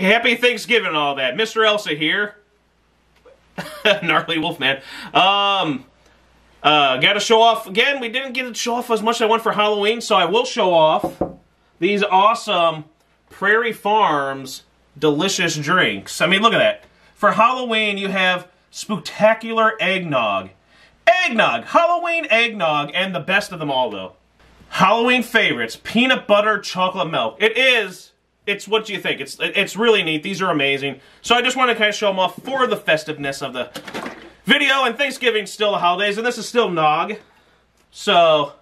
Happy Thanksgiving all that. Mr. Elsa here. Gnarly Wolfman. Um, uh, got to show off again. We didn't get to show off as much as I want for Halloween, so I will show off these awesome Prairie Farms delicious drinks. I mean, look at that. For Halloween, you have spectacular eggnog. Eggnog! Halloween eggnog, and the best of them all, though. Halloween favorites, peanut butter chocolate milk. It is, it's what do you think. It's it's really neat. These are amazing. So I just want to kind of show them off for the festiveness of the video, and Thanksgiving's still the holidays, and this is still Nog. So,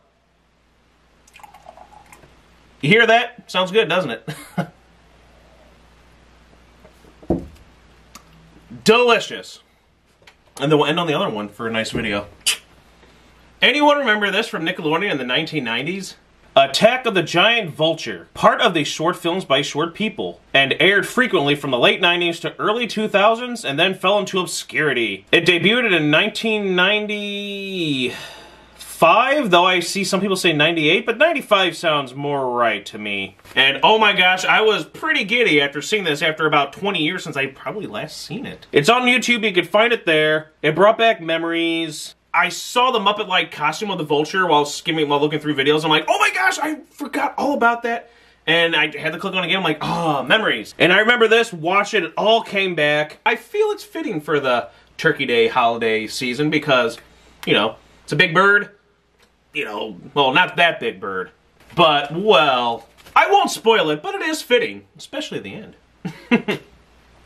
you hear that? Sounds good, doesn't it? Delicious. And then we'll end on the other one for a nice video. Anyone remember this from Nickelodeon in the 1990s? Attack of the Giant Vulture, part of the short films by short people, and aired frequently from the late 90s to early 2000s and then fell into obscurity. It debuted in 1990 95, though I see some people say 98, but 95 sounds more right to me. And oh my gosh, I was pretty giddy after seeing this after about 20 years since I probably last seen it. It's on YouTube, you can find it there. It brought back memories. I saw the Muppet-like costume of the Vulture while skimming, while looking through videos. I'm like, oh my gosh, I forgot all about that. And I had to click on again. I'm like, oh, memories. And I remember this, watch it, it all came back. I feel it's fitting for the Turkey Day holiday season because, you know, it's a big bird you know, well, not that big bird. But, well, I won't spoil it, but it is fitting, especially the end.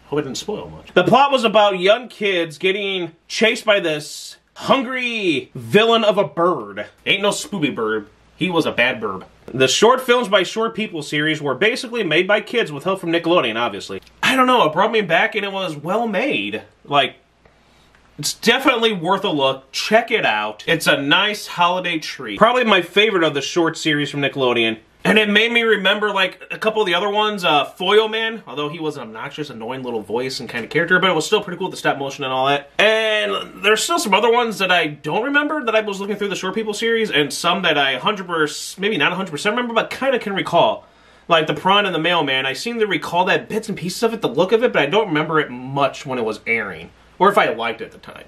Hope it didn't spoil much. The plot was about young kids getting chased by this hungry villain of a bird. Ain't no spoopy bird. He was a bad bird. The short films by short people series were basically made by kids with help from Nickelodeon, obviously. I don't know, it brought me back and it was well made. Like, it's definitely worth a look. Check it out. It's a nice holiday treat. Probably my favorite of the short series from Nickelodeon. And it made me remember, like, a couple of the other ones. Uh, Foil Man, although he was an obnoxious, annoying little voice and kind of character, but it was still pretty cool, the stop motion and all that. And there's still some other ones that I don't remember that I was looking through the Short People series, and some that I 100%, maybe not 100% remember, but kind of can recall. Like the Prawn and the Mailman, I seem to recall that bits and pieces of it, the look of it, but I don't remember it much when it was airing or if I liked it at the time.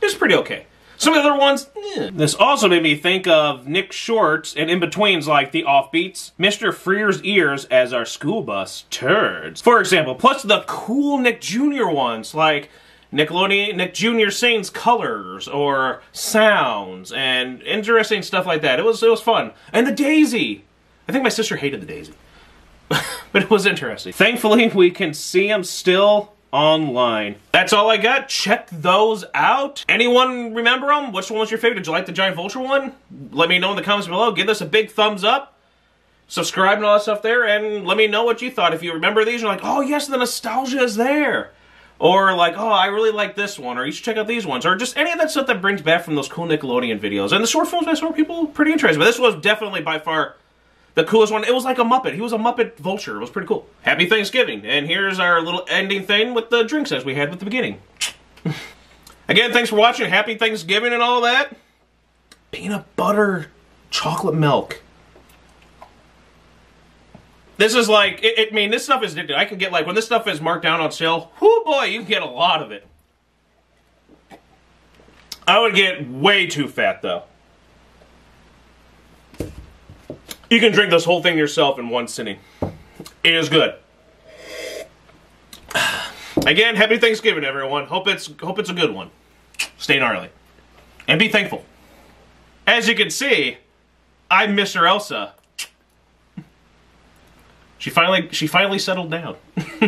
It's pretty okay. Some of the other ones, eh. This also made me think of Nick Shorts and in-betweens like The Offbeats, Mr. Freer's Ears as our school bus turds. For example, plus the cool Nick Jr. ones like Nickelodeon Nick Jr. sings colors or sounds and interesting stuff like that. It was it was fun. And the Daisy. I think my sister hated the Daisy. but it was interesting. Thankfully, we can see him still online. That's all I got. Check those out. Anyone remember them? Which one was your favorite? Did you like the Giant Vulture one? Let me know in the comments below. Give this a big thumbs up. Subscribe and all that stuff there, and let me know what you thought. If you remember these, you're like, oh yes, the nostalgia is there. Or like, oh, I really like this one, or you should check out these ones, or just any of that stuff that brings back from those cool Nickelodeon videos. And the short films by short people pretty interesting. but this was definitely by far the coolest one. It was like a Muppet. He was a Muppet vulture. It was pretty cool. Happy Thanksgiving. And here's our little ending thing with the drinks as we had with the beginning. Again, thanks for watching. Happy Thanksgiving and all that. Peanut butter chocolate milk. This is like, it, it I mean, this stuff is addictive. I can get like, when this stuff is marked down on sale, whoo boy, you can get a lot of it. I would get way too fat though. You can drink this whole thing yourself in one sitting. It is good. Again, happy Thanksgiving, everyone. Hope it's hope it's a good one. Stay gnarly. And be thankful. As you can see, I'm Mr. Elsa. She finally she finally settled down.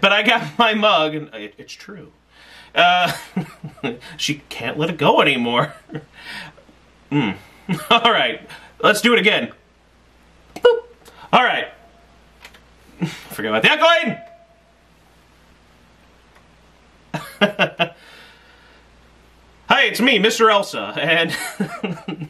but I got my mug, and it, it's true. Uh, she can't let it go anymore. mm. All right, let's do it again. All right. Forget about the coin. Hi, it's me, Mr. Elsa, and